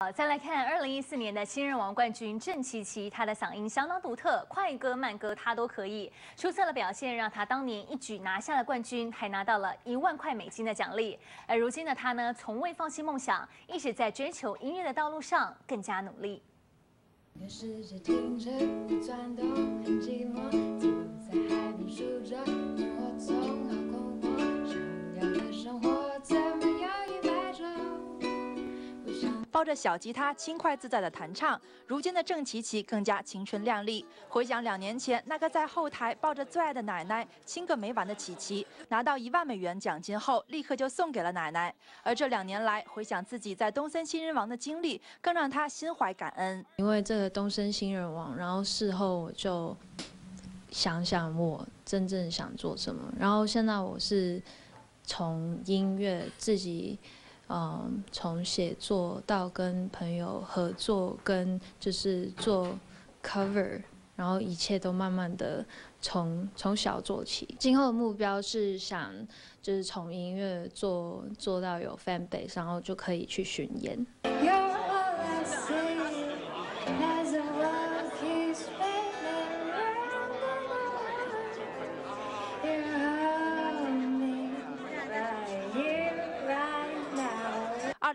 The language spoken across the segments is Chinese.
好，再来看二零一四年的新人王冠军郑琪琪，她的嗓音相当独特，快歌慢歌她都可以。出色的表现让她当年一举拿下了冠军，还拿到了一万块美金的奖励。而如今的她呢，从未放弃梦想，一直在追求音乐的道路上更加努力。世界，抱着小吉他，轻快自在的弹唱。如今的郑琪琪更加青春靓丽。回想两年前那个在后台抱着最爱的奶奶亲个没完的琪琪，拿到一万美元奖金后，立刻就送给了奶奶。而这两年来，回想自己在东森新人王的经历，更让他心怀感恩。因为这个东森新人王，然后事后我就想想我真正想做什么。然后现在我是从音乐自己。嗯，从写作到跟朋友合作，跟就是做 cover，然后一切都慢慢的从从小做起。今后的目标是想就是从音乐做做到有 fan base，然后就可以去巡演。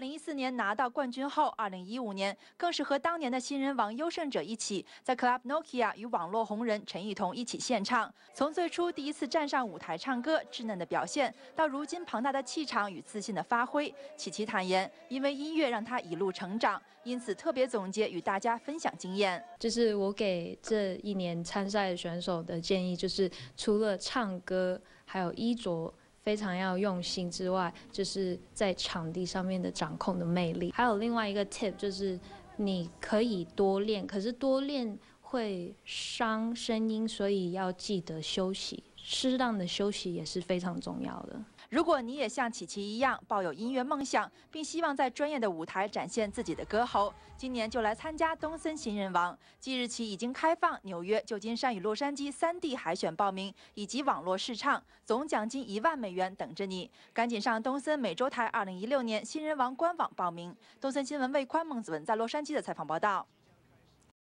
零一四年拿到冠军后，二零一五年更是和当年的新人王优胜者一起，在 Club Nokia 与网络红人陈雨桐一起献唱。从最初第一次站上舞台唱歌稚嫩的表现，到如今庞大的气场与自信的发挥，琪琪坦言，因为音乐让他一路成长，因此特别总结与大家分享经验。就是我给这一年参赛选手的建议，就是除了唱歌，还有衣着。非常要用心之外，就是在场地上面的掌控的魅力。还有另外一个 tip 就是，你可以多练，可是多练会伤声音，所以要记得休息。适当的休息也是非常重要的。如果你也像琪琪一样抱有音乐梦想，并希望在专业的舞台展现自己的歌喉，今年就来参加东森新人王。即日起已经开放纽约、旧金山与洛杉矶三地海选报名，以及网络试唱，总奖金一万美元等着你。赶紧上东森美洲台二零一六年新人王官网报名。东森新闻魏宽、孟子文在洛杉矶的采访报道。